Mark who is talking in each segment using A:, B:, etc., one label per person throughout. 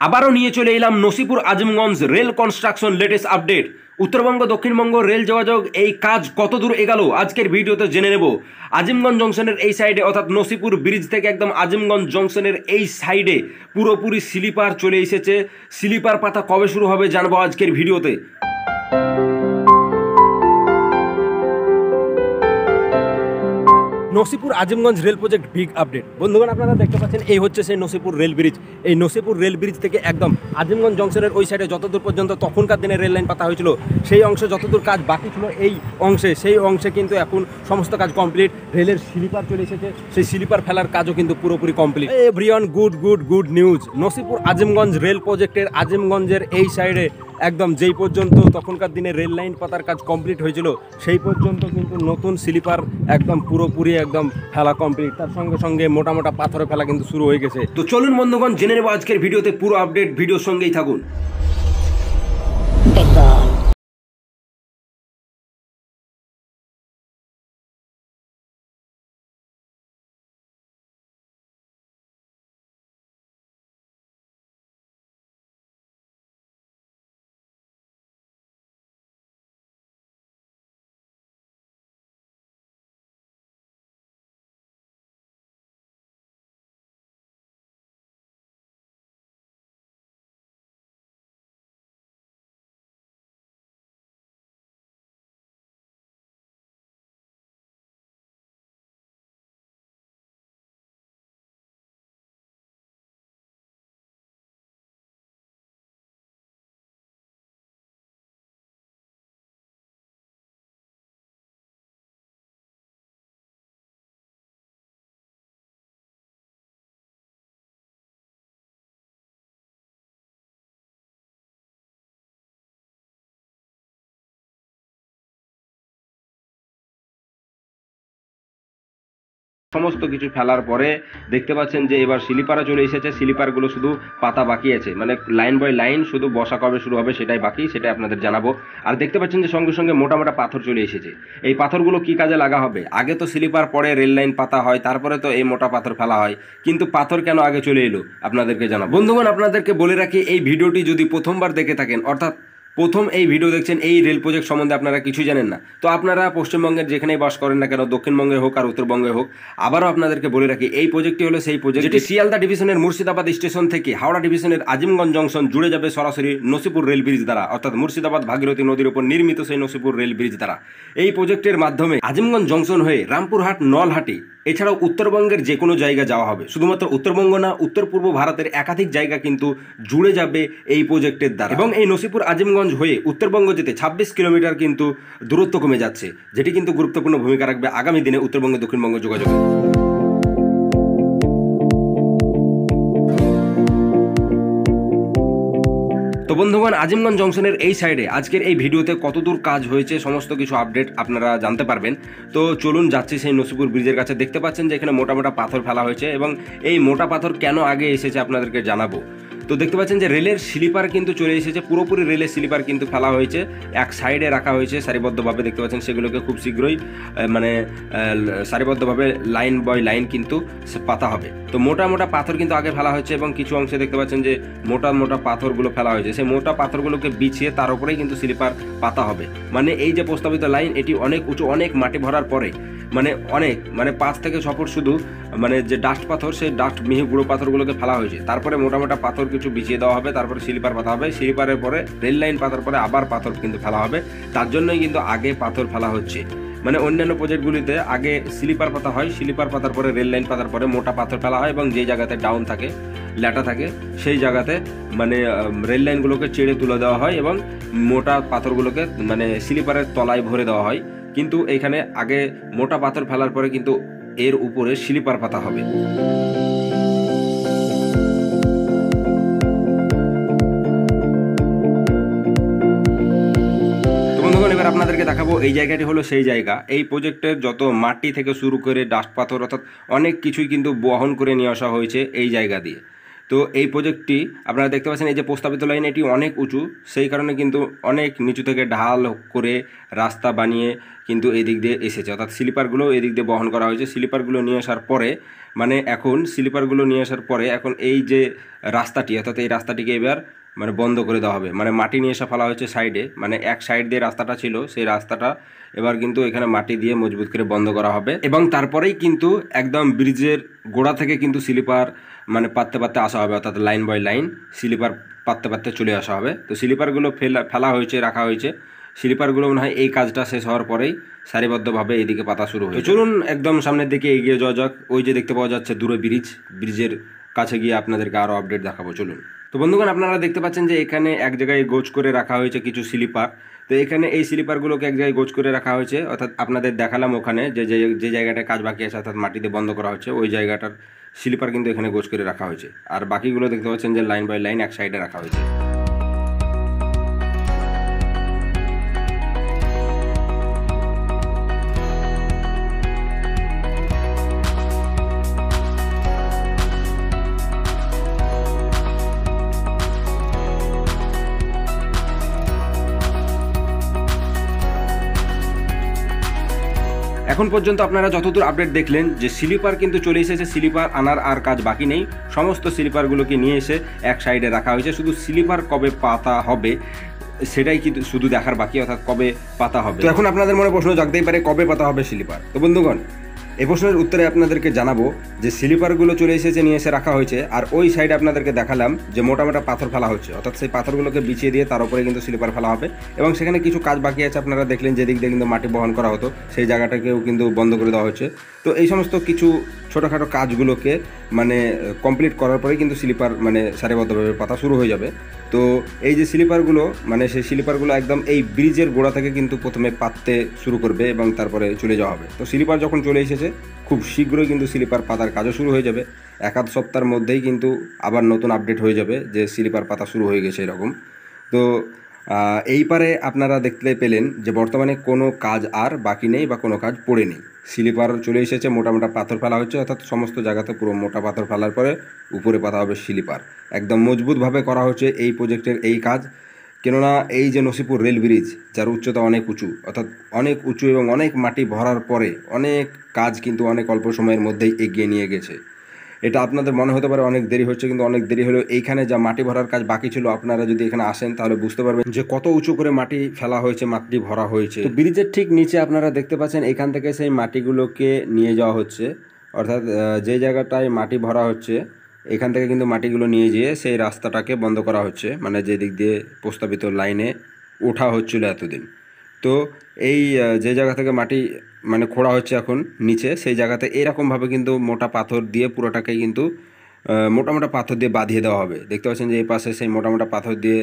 A: আবারও নিয়ে চলে এলাম Nasipur Azimganj rail construction latest update Uttarbanga, Dakshinbanga rail যোগাযোগ, এই কাজ কত দূর এগালো? আজকের ভিডিওতে জেনে নেব। আজিমগঞ্জ জংশনের এই সাইডে অর্থাৎ নসিপুর ব্রিজ থেকে একদম আজিমগঞ্জ জংশনের এই সাইডে পুরোপুরি স্লিপার চলে এসেছে। স্লিপার পাতা কবে শুরু হবে জানব আজকের ভিডিওতে। Nasipur Azimganj rail project big update বন্ধুগণ, আপনারা দেখতে পাচ্ছেন, এই হচ্ছে সেই নসিপুর রেল ব্রিজ এই নসিপুর রেল ব্রিজ থেকে একদম আজিমগঞ্জ জংশনের ওই সাইডে যতদূর পর্যন্ত তখনকার দিনে রেল লাইন পাতা হয়েছিল, সেই অংশে যতদূর কাজ বাকি ছিল, এই অংশে, সেই অংশে কিন্তু এখন সমস্ত কাজ কমপ্লিট রেলের স্লিপার চলে এসেছে, সেই স্লিপার ফেলার কাজও কিন্তু পুরোপুরি complete everyone good good good news Nasipur Azimganj rail প্রজেক্টের আজিমগঞ্জের এই সাইডে একদম যেই পর্যন্ত তখনকার দিনে রেল লাইন পাতার কাজ কমপ্লিট হয়েছিল সেই পর্যন্ত কিন্তু নতুন স্লিপার একদম পুরোপুরি একদম ফেলা কমপ্লিট। তার সঙ্গে সঙ্গে মোটা মোটা পাথরে ফেলা কিন্তু শুরু হয়ে গেছে। তো চলুন বন্ধুগণ জেনে নেব আজকের ভিডিওতে পুরো আপডেট ভিডিওর সঙ্গেই থাকুন। সমস্ত কিছু ফেলার পরে দেখতে পাচ্ছেন যে এবার স্লিপারও চলে এসেছে। স্লিপারগুলো শুধু পাতা বাকি আছে। মানে লাইন বাই লাইন শুধু বসা কবে শুরু হবে সেটাই বাকি, সেটাই আপনাদের জানাব। আর দেখতে পাচ্ছেন যে সঙ্গে সঙ্গে মোটা মোটা পাথর চলে এসেছে। এই পাথরগুলো কি কাজে লাগা হবে? আগে তো স্লিপার পরে রেল লাইন পাতা হয়, তারপরে তো এই মোটা পাথর ফেলা হয়। কিন্তু পাথর কেন আগে চলে এলো? আপনাদেরকে জানাব। বন্ধুগণ, আপনাদেরকে বলে রাখি, এই ভিডিওটি যদি প্রথমবার দেখে থাকেন, অর্থাৎ প্রথম এই ভিডিও দেখছেন এই রেল প্রজেক্ট সম্বন্ধে আপনারা কিছুই জানেন না। তো আপনারা পশ্চিমবঙ্গের যেখানেই বাস করেন না কেন দক্ষিণবঙ্গে হোক আর উত্তরবঙ্গে হোক আবারও আপনাদেরকে বলে রাখি এই প্রজেক্টটি হলো সেই প্রজেক্ট যেটি শিয়ালদা ডিভিশনের মুর্শিদাবাদ স্টেশন থেকে হাওড়া ডিভিশনের আজিমগঞ্জ জংশন জুড়ে যাবে সরাসরি নসিপুর রেল ব্রিজ দ্বারা অর্থাৎ মুর্শিদাবাদ ভাগীরথী নদীর উপর নির্মিত সেই নসিপুর রেল ব্রিজ দ্বারা। এই প্রজেক্টের মাধ্যমে আজিমগঞ্জ জংশন হয়ে রামপুরহাট নলহাটি এছাড়াও উত্তরবঙ্গের যে কোনো জায়গা যাওয়া হবে। শুধুমাত্র উত্তরবঙ্গ না উত্তর পূর্ব ভারতের একাধিক জায়গা কিন্তু জুড়ে যাবে এই প্রজেক্টের দ্বারা। এবং এই নসিপুর আজিমগঞ্জ হয়ে উত্তরবঙ্গ যেতে ছাব্বিশ কিলোমিটার কিন্তু দূরত্ব কমে যাচ্ছে, যেটি কিন্তু গুরুত্বপূর্ণ ভূমিকা রাখবে আগামী দিনে উত্তরবঙ্গ, দক্ষিণবঙ্গ যোগাযোগে। তো বন্ধুগণ, আজিমগঞ্জ জংশনের এই সাইডে আজকের এই ভিডিওতে কতদূর কাজ হয়েছে, সমস্ত কিছু আপডেট আপনারা জানতে পারবেন। তো চলুন যাচ্ছি সেই নসিপুর ব্রিজের কাছে। দেখতে পাচ্ছেন যে এখানে মোটা মোটা পাথর ফেলা হয়েছে এবং এই মোটা পাথর কেন আগে এসেছে আপনাদেরকে জানাব। তো দেখতে পাচ্ছেন যে রেলের স্লিপার কিন্তু চলে এসেছে, পুরোপুরি রেলের স্লিপার কিন্তু ফেলা হয়েছে। এক সাইডে রাখা হয়েছে সারিবদ্ধভাবে, দেখতে পাচ্ছেন সেগুলোকে খুব শীঘ্রই মানে সারিবদ্ধভাবে লাইন বাই লাইন কিন্তু পাতা হবে। তো মোটা মোটা পাথর কিন্তু আগে ফেলা হয়েছে এবং কিছু অংশে দেখতে পাচ্ছেন যে মোটা মোটা পাথরগুলো ফেলা হয়েছে। সেই মোটা পাথরগুলোকে বিছিয়ে তার উপরেই কিন্তু স্লিপার পাতা হবে। মানে এই যে প্রস্তাবিত লাইন, এটি অনেক উঁচু, অনেক মাটি ভরার পরে মানে অনেক মানে পাঁচ থেকে ছ ফুট শুধু মানে যে ডাস্ট পাথর, সেই ডাস্ট মিহি গুঁড়ো পাথরগুলোকে ফেলা হয়েছে। তারপরে মোটা মোটা পাথর কিছু বিছিয়ে দেওয়া হবে, তারপরে স্লিপার পাতা হবে। স্লিপারের পরে রেল লাইন পাতার পরে আবার পাথর কিন্তু ফেলা হবে। তার জন্যই কিন্তু আগে পাথর ফেলা হচ্ছে। মানে অন্যান্য প্রজেক্টগুলিতে আগে স্লিপার পাতা হয় স্লিপার পাতার পরে রেল লাইন পাতার পরে মোটা পাথর ফেলা হয় এবং যেই জায়গাতে ডাউন থাকে ল্যাটা থাকে, সেই জায়গাতে মানে রেল লাইনগুলোকে চেড়ে তুলে দেওয়া হয় এবং মোটা পাথরগুলোকে মানে স্লিপারের তলায় ভরে দেওয়া হয়। কিন্তু এখানে আগে মোটা পাথর ফেলার পরে কিন্তু এর উপরে স্লিপার পাতা হবে। এবার আপনাদেরকে দেখাবো এই জায়গাটি হলো সেই জায়গা। এই প্রজেক্টের যত মাটি থেকে শুরু করে ডাস্ট পাথর অর্থাৎ অনেক কিছুই কিন্তু বহন করে নিয়ে আসা হয়েছে এই জায়গা দিয়ে। তো এই প্রজেক্টটি আপনারা দেখতে পাচ্ছেন, এই যে প্রস্তাবিত লাইন এটি অনেক উঁচু, সেই কারণে কিন্তু অনেক নিচু থেকে ঢাল করে রাস্তা বানিয়ে কিন্তু এদিক দিয়ে এসেছে। অর্থাৎ স্লিপারগুলো এদিক দিয়ে বহন করা হয়েছে। স্লিপারগুলো নিয়ে আসার পরে মানে এখন স্লিপারগুলো নিয়ে আসার পরে, এখন এই যে রাস্তাটি, অর্থাৎ এই রাস্তাটিকে এবার মানে বন্ধ করে দেওয়া হবে। মানে মাটি নিয়ে এসে ফেলা হয়েছে সাইডে। মানে এক সাইড দিয়ে রাস্তাটা ছিল সেই রাস্তাটা এবার কিন্তু এখানে মাটি দিয়ে মজবুত করে বন্ধ করা হবে। এবং তারপরেই কিন্তু একদম ব্রিজের গোড়া থেকে কিন্তু স্লিপার মানে পাততে পাততে আসা হবে অর্থাৎ লাইন বাই লাইন স্লিপার পাততে পাততে চলে আসা হবে। তো স্লিপারগুলো ফেলা ফেলা হয়েছে রাখা হয়েছে। স্লিপারগুলো মনে হয় এই কাজটা শেষ হওয়ার পরেই সারিবদ্ধভাবে এইদিকে পাতা শুরু হয়েছে চলুন একদম সামনের দিকে এগিয়ে যাওয়া যাক। ওই যে দেখতে পাওয়া যাচ্ছে দূরে ব্রিজ ব্রিজের কাছে গিয়ে আপনাদেরকে আরও আপডেট দেখাবো, চলুন। তো বন্ধুগণ, আপনারা দেখতে পাচ্ছেন যে এখানে এক জায়গায় গোছ করে রাখা হয়েছে কিছু স্লিপার তো এখানে এই স্লিপারগুলোকে এক জায়গায় গোছ করে রাখা হয়েছে। অর্থাৎ আপনাদের দেখালাম ওখানে যে যে জায়গাটা কাজ বাকি আছে, অর্থাৎ মাটিতে বন্ধ করা হচ্ছে, ওই জায়গাটার স্লিপার কিন্তু এখানে গোছ করে রাখা হয়েছে। আর বাকিগুলো দেখতে পাচ্ছেন যে লাইন বাই লাইন এক সাইডে রাখা হয়েছে। এখন পর্যন্ত আপনারা যতদূর আপডেট দেখলেন যে স্লিপার কিন্তু চলে এসেছে, স্লিপার আনার আর কাজ বাকি নেই। সমস্ত স্লিপারগুলোকে নিয়ে এসে এক সাইডে রাখা হয়েছে। শুধু স্লিপার কবে পাতা হবে, সেটাই কিন্তু শুধু দেখার বাকি, অর্থাৎ কবে পাতা হবে। তো এখন আপনাদের মনে প্রশ্ন জাগতেই পারে, কবে পাতা হবে স্লিপার? তো বন্ধুগণ এই প্রশ্নের উত্তরে আপনাদেরকে জানাব যে স্লিপারগুলো চলে এসেছে, নিয়ে এসে রাখা হয়েছে, আর ওই সাইডে আপনাদেরকে দেখালাম যে মোটা মোটা পাথর ফেলা হচ্ছে। অর্থাৎ সেই পাথরগুলোকে বিছিয়ে দিয়ে তার উপরে কিন্তু স্লিপার ফেলা হবে এবং সেখানে কিছু কাজ বাকি আছে আপনারা দেখলেন, যেদিক দিয়ে কিন্তু মাটি বহন করা হতো, সেই জায়গাটাকেও কিন্তু বন্ধ করে দেওয়া হচ্ছে। তো এই সমস্ত কিছু ছোটোখাটো কাজগুলোকে মানে কমপ্লিট করার পরেই কিন্তু স্লিপার মানে সারিবদ্ধভাবে পাতা শুরু হয়ে যাবে। তো এই যে স্লিপারগুলো মানে সেই স্লিপারগুলো একদম এই ব্রিজের গোড়া থেকে কিন্তু প্রথমে পাততে শুরু করবে এবং তারপরে চলে যাওয়া হবে। তো স্লিপার যখন চলে এসেছে, খুব শীঘ্রই কিন্তু স্লিপার পাতার কাজও শুরু হয়ে যাবে। এক আধ সপ্তাহের মধ্যেই কিন্তু আবার নতুন আপডেট হয়ে যাবে যে স্লিপার পাতা শুরু হয়ে গেছে এরকম। তো এই পারে আপনারা দেখতে পেলেন যে বর্তমানে কোনো কাজ আর বাকি নেই বা কোনো কাজ পড়ে নেই। স্লিপার চলে এসেছে মোটা মোটা পাথর ফেলা হচ্ছে অর্থাৎ সমস্ত জায়গাতে পুরো মোটা পাথর ফেলার পরে উপরে পাতা হবে স্লিপার একদম মজবুতভাবে করা হচ্ছে এই প্রজেক্টের এই কাজ। কেননা এই যে নসিপুর রেল ব্রিজ, যার উচ্চতা অনেক উঁচু, অর্থাৎ অনেক উঁচু এবং অনেক মাটি ভরার পরে অনেক কাজ কিন্তু অনেক অল্প সময়ের মধ্যেই এগিয়ে নিয়ে গেছে। এটা আপনাদের মনে হতে পারে অনেক দেরি হচ্ছে, কিন্তু অনেক দেরি হলেও এইখানে যা মাটি ভরার কাজ বাকি ছিল, আপনারা যদি এখানে আসেন তাহলে বুঝতে পারবেন যে কত উঁচু করে মাটি ফেলা হয়েছে, মাটি ভরা হয়েছে। তো ব্রিজের ঠিক নিচে আপনারা দেখতে পাচ্ছেন এখান থেকে সেই মাটিগুলোকে নিয়ে যাওয়া হচ্ছে। অর্থাৎ যে জায়গাটায় মাটি ভরা হচ্ছে, এখান থেকে কিন্তু মাটিগুলো নিয়ে যেয়ে সেই রাস্তাটাকে বন্ধ করা হচ্ছে মানে যে দিক দিয়ে প্রস্তাবিত লাইনে ওঠা হচ্ছিল এতদিন। তো এই যে জায়গা থেকে মাটি মানে খোঁড়া হচ্ছে এখন নিচে, সেই জায়গাতে এরকমভাবে কিন্তু মোটা পাথর দিয়ে পুরোটাকে কিন্তু মোটা মোটা পাথর দিয়ে বাঁধিয়ে দেওয়া হবে। দেখতে পাচ্ছেন যে এই পাশে সেই মোটা মোটা পাথর দিয়ে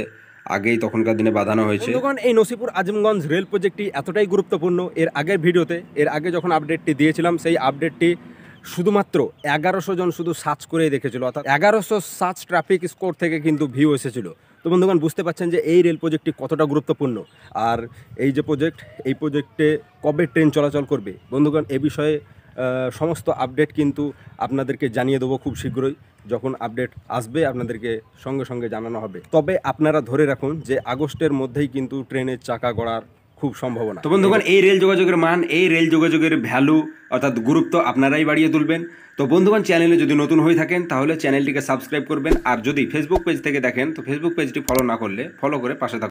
A: আগেই তখনকার দিনে বাঁধানো হয়েছে।
B: এই নসিপুর আজমগঞ্জ রেল প্রজেক্টটি এতটাই গুরুত্বপূর্ণ। এর আগের ভিডিওতে, এর আগে যখন আপডেটটি দিয়েছিলাম, সেই আপডেটটি শুধুমাত্র এগারোশো জন শুধু সার্চ করেই দেখেছিল, অর্থাৎ এগারোশো সার্চ ট্রাফিক স্কোর থেকে কিন্তু ভিউ এসেছিল। তো বন্ধুগণ, বুঝতে পারছেন যে এই রেল প্রজেক্টটি কতটা গুরুত্বপূর্ণ? আর এই যে প্রজেক্ট এই প্রজেক্টে কবে ট্রেন চলাচল করবে? বন্ধুগণ, এ বিষয়ে সমস্ত আপডেট কিন্তু আপনাদেরকে জানিয়ে দেবো খুব শীঘ্রই। যখন আপডেট আসবে, আপনাদেরকে সঙ্গে সঙ্গে জানানো হবে। তবে আপনারা ধরে রাখুন যে আগস্টের মধ্যেই কিন্তু ট্রেনের চাকা গড়ার খুব সম্ভাবনা।
A: তো বন্ধুগণ, এই রেল যোগাযোগের মান, এই রেল যোগাযোগের ভ্যালু, অর্থাৎ গুরুত্ব আপনারাই বাড়িয়ে তুলবেন। তো বন্ধুগণ চ্যানেলে যদি নতুন হয়ে থাকেন, তাহলে চ্যানেলটিকে সাবস্ক্রাইব করবেন। আর যদি ফেসবুক পেজ থেকে দেখেন, তো ফেসবুক পেজটি ফলো না করলে ফলো করে পাশে থাকুন।